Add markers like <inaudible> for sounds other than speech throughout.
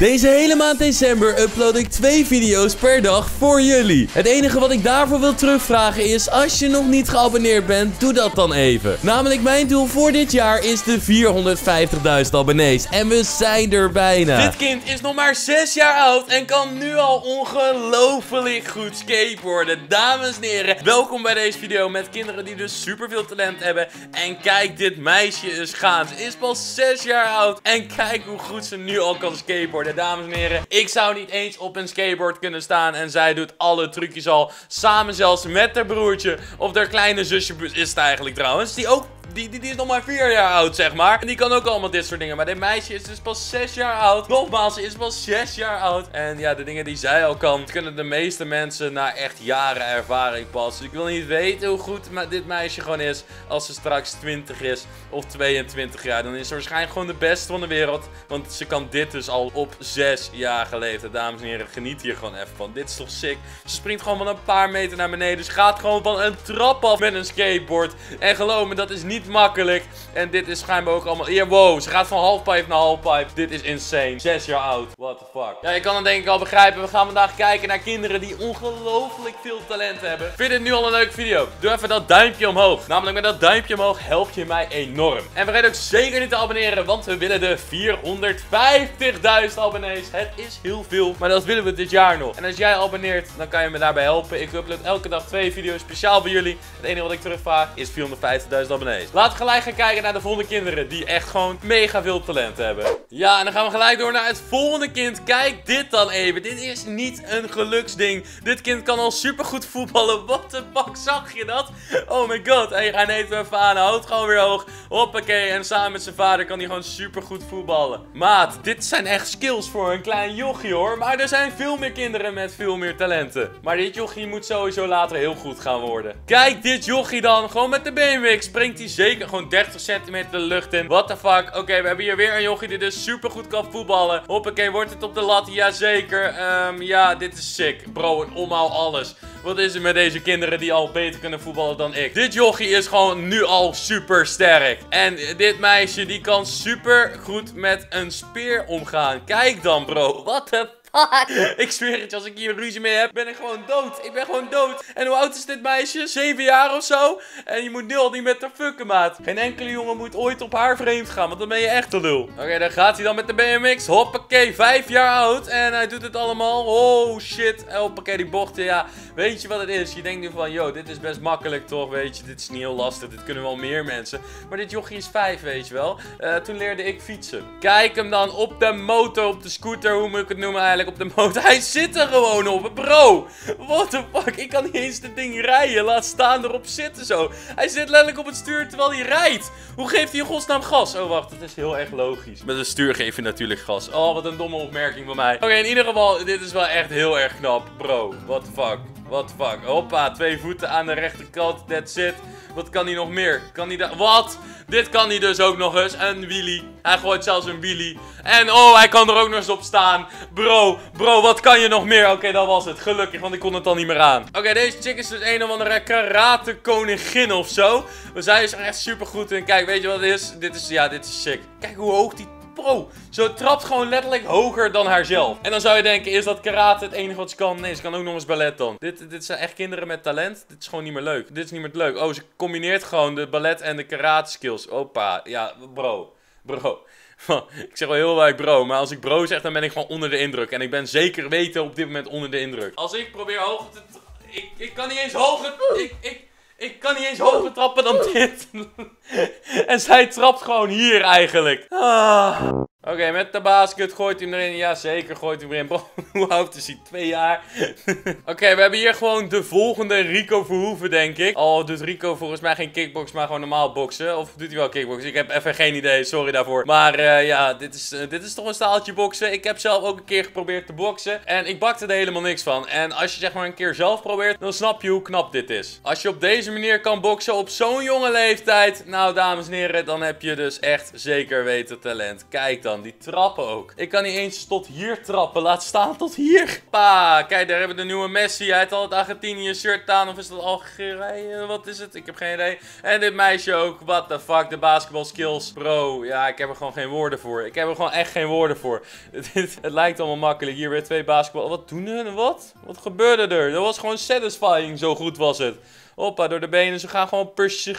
Deze hele maand december upload ik twee video's per dag voor jullie. Het enige wat ik daarvoor wil terugvragen is, als je nog niet geabonneerd bent, doe dat dan even. Namelijk mijn doel voor dit jaar is de 450.000 abonnees. En we zijn er bijna. Dit kind is nog maar 6 jaar oud en kan nu al ongelooflijk goed skateboarden. Dames en heren, welkom bij deze video met kinderen die dus super veel talent hebben. En kijk, dit meisje is gaan. Ze is pas 6 jaar oud en kijk hoe goed ze nu al kan skateboarden dames en heren. Ik zou niet eens op een skateboard kunnen staan en zij doet alle trucjes al. Samen zelfs met haar broertje of haar kleine zusje is het eigenlijk trouwens. Die ook die, die, die, is nog maar 4 jaar oud, zeg maar. En die kan ook allemaal dit soort dingen. Maar dit meisje is dus pas 6 jaar oud. Nogmaals, ze is pas 6 jaar oud. En ja, de dingen die zij al kan, kunnen de meeste mensen na echt jaren ervaring pas. Dus ik wil niet weten hoe goed dit meisje gewoon is als ze straks 20 is of 22 jaar. Dan is ze waarschijnlijk gewoon de beste van de wereld. Want ze kan dit dus al op 6 jaar geleden. Dames en heren, geniet hier gewoon even van. Dit is toch sick. Ze springt gewoon van een paar meter naar beneden. Ze gaat gewoon van een trap af met een skateboard. En geloof me, dat is niet makkelijk. En dit is schijnbaar ook allemaal... Ja, wow, ze gaat van halfpipe naar halfpipe. Dit is insane. Zes jaar oud. What the fuck. Ja, je kan het denk ik al begrijpen. We gaan vandaag kijken naar kinderen die ongelooflijk veel talent hebben. Vind je dit nu al een leuke video? Doe even dat duimpje omhoog. Namelijk met dat duimpje omhoog help je mij enorm. En vergeet ook zeker niet te abonneren, want we willen de 450.000 abonnees. Het is heel veel, maar dat willen we dit jaar nog. En als jij abonneert, dan kan je me daarbij helpen. Ik upload elke dag twee video's speciaal voor jullie. Het enige wat ik terugvraag is 450.000 abonnees. Laten we gelijk gaan kijken naar de volgende kinderen die echt gewoon mega veel talent hebben. Ja, en dan gaan we gelijk door naar het volgende kind. Kijk dit dan even. Dit is niet een geluksding. Dit kind kan al super goed voetballen. Wat de fuck, zag je dat? Oh my god. Hey, hij neemt even aan. Houdt gewoon weer hoog. Hoppakee. En samen met zijn vader kan hij gewoon super goed voetballen. Maat, dit zijn echt skills voor een klein jochie hoor. Maar er zijn veel meer kinderen met veel meer talenten. Maar dit jochie moet sowieso later heel goed gaan worden. Kijk dit jochie dan. Gewoon met de BMX springt hij zeker gewoon 30 centimeter de lucht in. What the fuck? Oké, we hebben hier weer een jochie die dus super goed kan voetballen. Hoppakee, wordt het op de lat? Jazeker. Um, ja, dit is sick. Bro, een omhaal alles. Wat is er met deze kinderen die al beter kunnen voetballen dan ik? Dit jochie is gewoon nu al super sterk. En dit meisje die kan super goed met een speer omgaan. Kijk dan bro. Wat <laughs> ik zweer het, als ik hier ruzie mee heb, ben ik gewoon dood. Ik ben gewoon dood. En hoe oud is dit meisje? Zeven jaar of zo? En je moet nu al niet met haar fucken, maat. Geen enkele jongen moet ooit op haar vreemd gaan, want dan ben je echt een lul. Oké, dan gaat hij dan met de BMX. Hoppakee, vijf jaar oud. En hij doet het allemaal. Oh, shit. Hoppakee, die bochten, ja. Weet je wat het is? Je denkt nu van, yo, dit is best makkelijk toch, weet je. Dit is niet heel lastig, dit kunnen wel meer mensen. Maar dit jochie is vijf, weet je wel. Uh, toen leerde ik fietsen. Kijk hem dan op de motor, op de scooter, hoe moet ik het noemen eigenlijk op de motor. <laughs> Hij zit er gewoon op. Bro, what the fuck? Ik kan niet eens dit ding rijden. Laat staan erop zitten zo. Hij zit letterlijk op het stuur terwijl hij rijdt. Hoe geeft hij in godsnaam gas? Oh, wacht. Dat is heel erg logisch. Met een stuur geef je natuurlijk gas. Oh, wat een domme opmerking van mij. Oké, in ieder geval, dit is wel echt heel erg knap. Bro, what the fuck? What the fuck? Hoppa, twee voeten aan de rechterkant. That's it. Wat kan hij nog meer? Kan hij daar... Wat? Dit kan hij dus ook nog eens. Een wheelie. Hij gooit zelfs een wheelie. En oh, hij kan er ook nog eens op staan. Bro, bro, wat kan je nog meer? Oké, dat was het. Gelukkig, want ik kon het al niet meer aan. Oké, deze chick is dus een of andere karate koningin of zo. Maar zij is er echt super goed in. Kijk, weet je wat het is? Dit is, ja, dit is sick. Kijk hoe hoog die Bro, zo trapt gewoon letterlijk hoger dan haarzelf. En dan zou je denken, is dat karate het enige wat ze kan? Nee, ze kan ook nog eens ballet dan. Dit, dit zijn echt kinderen met talent. Dit is gewoon niet meer leuk. Dit is niet meer leuk. Oh, ze combineert gewoon de ballet en de karate skills. Opa, ja, bro. Bro. <laughs> ik zeg wel heel vaak bro, maar als ik bro zeg, dan ben ik gewoon onder de indruk. En ik ben zeker weten op dit moment onder de indruk. Als ik probeer hoger te... Ik, ik kan niet eens hoger... Ik, ik kan niet eens hoger trappen dan dit. <laughs> en zij trapt gewoon hier eigenlijk. Ah. Oké, met de basket gooit hij hem erin. Ja, zeker gooit hij hem erin. <laughs> Hoe oud is hij? Twee jaar. <laughs> Oké, we hebben hier gewoon de volgende Rico Verhoeven, denk ik. Al doet Rico volgens mij geen kickbox, maar gewoon normaal boksen. Of doet hij wel kickbox? Ik heb even geen idee, sorry daarvoor. Maar uh, ja, dit is, uh, dit is toch een staaltje boksen. Ik heb zelf ook een keer geprobeerd te boksen. En ik bakte er helemaal niks van. En als je zeg maar een keer zelf probeert, dan snap je hoe knap dit is. Als je op deze manier kan boksen op zo'n jonge leeftijd. Nou, dames en heren, dan heb je dus echt zeker weten talent. Kijk dan. Die trappen ook. Ik kan niet eens tot hier trappen. Laat staan tot hier. Pa, kijk, daar hebben we de nieuwe Messi. Hij heeft al het Argentinië shirt aan. Of is dat Algerije? Wat is het? Ik heb geen idee. En dit meisje ook. What the fuck, de basketball skills. Bro, ja, ik heb er gewoon geen woorden voor. Ik heb er gewoon echt geen woorden voor. <laughs> het, lijkt allemaal makkelijk. Hier weer twee basketbal. Wat doen hun? Wat? Wat gebeurde er? Dat was gewoon satisfying. Zo goed was het. Hoppa, door de benen. Ze gaan gewoon precies...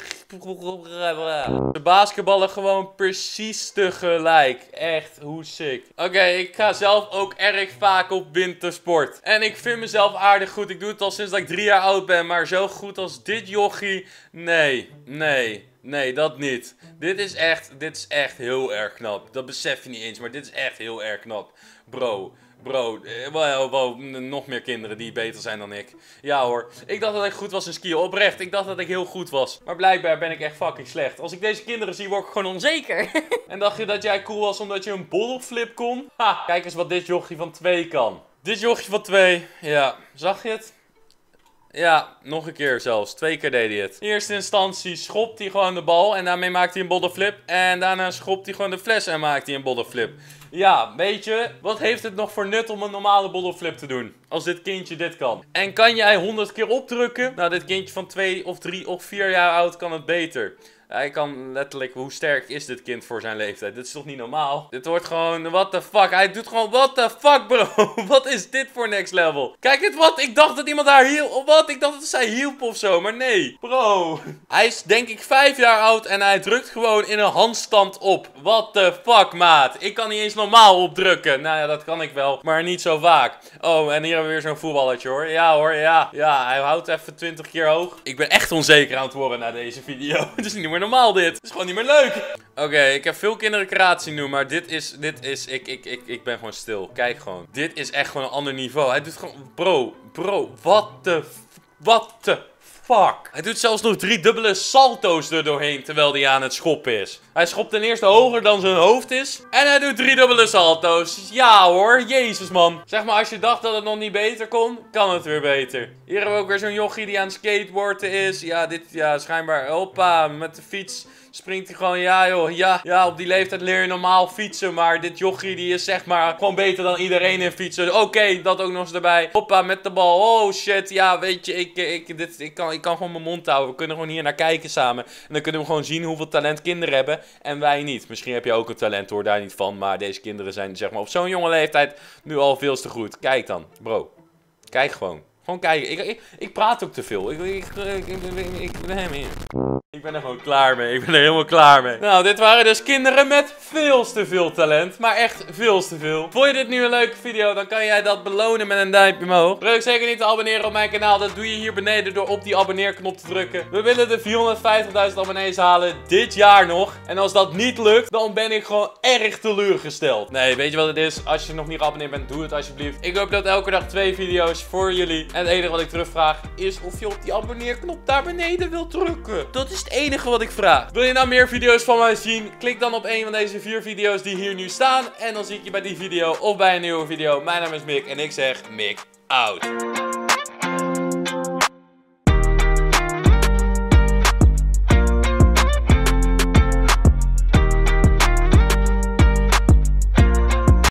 De basketballen gewoon precies tegelijk. Echt, hoe sick. Oké, ik ga zelf ook erg vaak op wintersport. En ik vind mezelf aardig goed. Ik doe het al sinds dat ik drie jaar oud ben. Maar zo goed als dit jochie... Nee, nee. Nee, dat niet. Dit is echt, dit is echt heel erg knap. Dat besef je niet eens, maar dit is echt heel erg knap. Bro, Bro, eh, nog meer kinderen die beter zijn dan ik. Ja hoor, ik dacht dat ik goed was in skiën, oprecht. Ik dacht dat ik heel goed was. Maar blijkbaar ben ik echt fucking slecht. Als ik deze kinderen zie, word ik gewoon onzeker. <laughs> en dacht je dat jij cool was omdat je een bolflip kon? Ha, kijk eens wat dit jochie van 2 kan. Dit jochie van 2, ja, zag je het? Ja, nog een keer zelfs. Twee keer deed hij het. In eerste instantie schopt hij gewoon de bal en daarmee maakt hij een boddenflip. En daarna schopt hij gewoon de fles en maakt hij een boddenflip. Ja, weet je, wat heeft het nog voor nut om een normale boddenflip te doen? Als dit kindje dit kan. En kan jij 100 keer opdrukken? Nou, dit kindje van 2 of 3 of 4 jaar oud kan het beter. Hij kan letterlijk, hoe sterk is dit kind voor zijn leeftijd? Dit is toch niet normaal? Dit wordt gewoon, what the fuck? Hij doet gewoon, what the fuck bro? <laughs> wat is dit voor next level? Kijk dit wat, ik dacht dat iemand haar hielp. Wat? Ik dacht dat zij hielp of zo, maar nee. Bro. Hij is denk ik vijf jaar oud en hij drukt gewoon in een handstand op. What the fuck maat? Ik kan niet eens normaal opdrukken. Nou ja, dat kan ik wel, maar niet zo vaak. Oh, en hier hebben we weer zo'n voetballetje hoor. Ja hoor, ja. Ja, hij houdt even 20 keer hoog. Ik ben echt onzeker aan het worden na deze video. <laughs> Het is niet meer normaal dit. Het is gewoon niet meer leuk. Oké, ik heb veel kinderen creatie nu, maar dit is, dit is, ik, ik, ik, ik ben gewoon stil. Kijk gewoon. Dit is echt gewoon een ander niveau. Hij doet gewoon, bro, bro, wat de, wat de fuck? Hij doet zelfs nog drie dubbele salto's er doorheen terwijl hij aan het schoppen is. Hij schopt ten eerste hoger dan zijn hoofd is. En hij doet drie dubbele salto's. Ja hoor, jezus man. Zeg maar, als je dacht dat het nog niet beter kon, kan het weer beter. Hier hebben we ook weer zo'n jochie die aan het skateboarden is. Ja, dit, ja, schijnbaar, hoppa, met de fiets springt hij gewoon, ja joh, ja, ja, op die leeftijd leer je normaal fietsen, maar dit jochie die is zeg maar gewoon beter dan iedereen in fietsen. Oké, dat ook nog eens erbij. Hoppa, met de bal. Oh shit, ja, weet je, ik, ik, dit, ik, kan, ik kan gewoon mijn mond houden. We kunnen gewoon hier naar kijken samen. En dan kunnen we gewoon zien hoeveel talent kinderen hebben en wij niet. Misschien heb je ook een talent, hoor daar niet van, maar deze kinderen zijn zeg maar op zo'n jonge leeftijd nu al veel te goed. Kijk dan, bro. Kijk gewoon. Gewoon kijken. Ik, ik, ik praat ook te veel. Ik, ik, ik, ik, ik, ben hem in. Ik ben er gewoon klaar mee. Ik ben er helemaal klaar mee. Nou, dit waren dus kinderen met veel te veel talent. Maar echt veel te veel. Vond je dit nu een leuke video? Dan kan jij dat belonen met een duimpje omhoog. Vergeet zeker niet te abonneren op mijn kanaal. Dat doe je hier beneden door op die abonneerknop te drukken. We willen de 450.000 abonnees halen dit jaar nog. En als dat niet lukt, dan ben ik gewoon erg teleurgesteld. Nee, weet je wat het is? Als je nog niet geabonneerd bent, doe het alsjeblieft. Ik hoop dat elke dag twee video's voor jullie. En het enige wat ik terugvraag is of je op die abonneerknop daar beneden wilt drukken. Dat is het enige wat ik vraag. Wil je nou meer video's van mij zien? Klik dan op een van deze vier video's die hier nu staan. En dan zie ik je bij die video of bij een nieuwe video. Mijn naam is Mick en ik zeg Mick out.